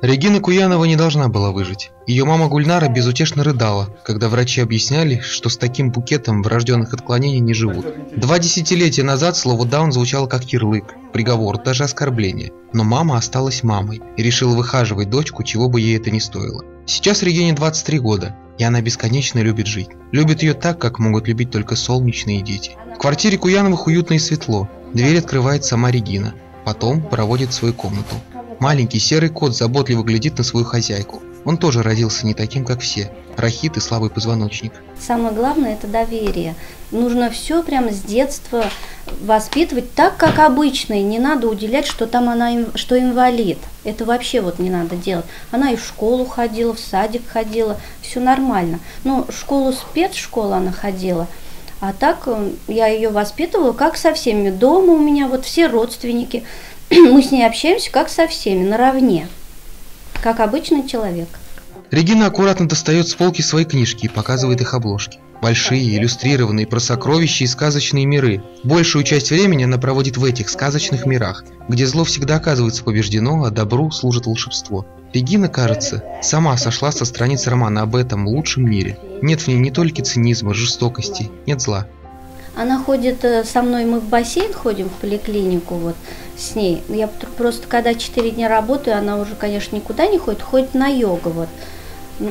Регина Куянова не должна была выжить. Ее мама Гульнара безутешно рыдала, когда врачи объясняли, что с таким букетом врожденных отклонений не живут. Два десятилетия назад слово «даун» звучало как ярлык, приговор, даже оскорбление. Но мама осталась мамой и решила выхаживать дочку, чего бы ей это ни стоило. Сейчас Регине 23 года, и она бесконечно любит жить. Любит ее так, как могут любить только солнечные дети. В квартире Куяновых уютно и светло. Дверь открывает сама Регина. Потом проводит в свою комнату. Маленький серый кот заботливо глядит на свою хозяйку. Он тоже родился не таким, как все. Рахит и слабый позвоночник. Самое главное – это доверие. Нужно все прямо с детства воспитывать так, как обычно. И не надо уделять, что там она, что инвалид. Это вообще вот не надо делать. Она и в школу ходила, в садик ходила, все нормально. Ну, школу спецшколу она ходила. А так э, я ее воспитывала как со всеми. Дома у меня вот все родственники – мы с ней общаемся как со всеми, наравне, как обычный человек. Регина аккуратно достает с полки свои книжки и показывает их обложки. Большие, иллюстрированные, про сокровища и сказочные миры. Большую часть времени она проводит в этих сказочных мирах, где зло всегда оказывается побеждено, а добру служит волшебство. Регина, кажется, сама сошла со страниц романа об этом лучшем мире. Нет в ней не только цинизма, жестокости, нет зла. Она ходит э, со мной, мы в бассейн ходим, в поликлинику вот с ней. Я просто, когда 4 дня работаю, она уже, конечно, никуда не ходит, ходит на йогу вот.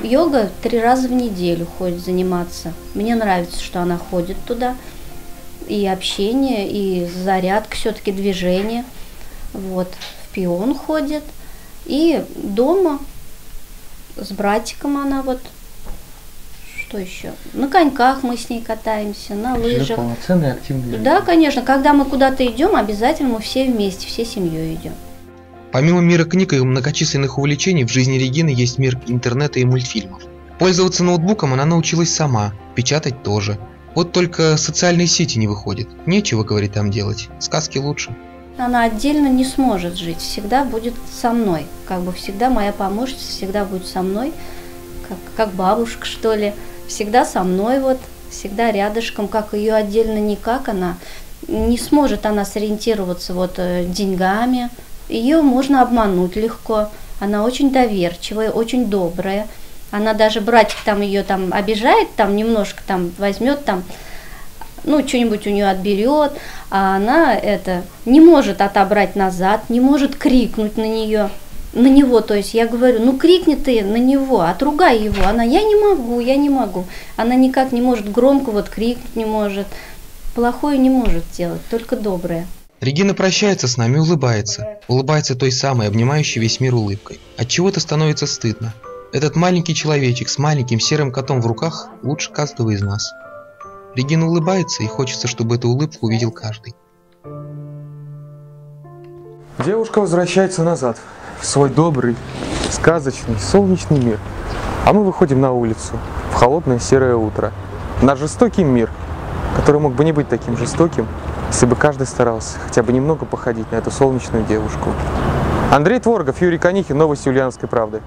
Йога три раза в неделю ходит заниматься. Мне нравится, что она ходит туда. И общение, и зарядка, все-таки движение. Вот. В пион ходит. И дома с братиком она вот что еще? На коньках мы с ней катаемся, на лыжах. Полноценные активные. Да, конечно. Когда мы куда-то идем, обязательно мы все вместе, всей семьей идем. Помимо мира книг и многочисленных увлечений, в жизни Регины есть мир интернета и мультфильмов. Пользоваться ноутбуком она научилась сама, печатать тоже. Вот только социальные сети не выходят. Нечего, говорит, там делать. Сказки лучше. Она отдельно не сможет жить, всегда будет со мной. Как бы всегда моя помощница всегда будет со мной, как, как бабушка, что ли всегда со мной вот, всегда рядышком, как ее отдельно никак она не сможет она сориентироваться вот э, деньгами, ее можно обмануть легко, она очень доверчивая, очень добрая, она даже братик там ее там обижает, там немножко там возьмет там, ну, что-нибудь у нее отберет, а она это не может отобрать назад, не может крикнуть на нее, на него, то есть я говорю, ну крикни ты на него, отругай его. Она, я не могу, я не могу. Она никак не может громко вот крикнуть не может. Плохое не может делать, только доброе. Регина прощается с нами и улыбается. Улыбается той самой, обнимающей весь мир улыбкой. От чего то становится стыдно. Этот маленький человечек с маленьким серым котом в руках лучше каждого из нас. Регина улыбается, и хочется, чтобы эту улыбку увидел каждый. Девушка возвращается назад в свой добрый, сказочный, солнечный мир. А мы выходим на улицу в холодное серое утро. На жестокий мир, который мог бы не быть таким жестоким, если бы каждый старался хотя бы немного походить на эту солнечную девушку. Андрей Творгов, Юрий Конихин, Новости Ульяновской правды.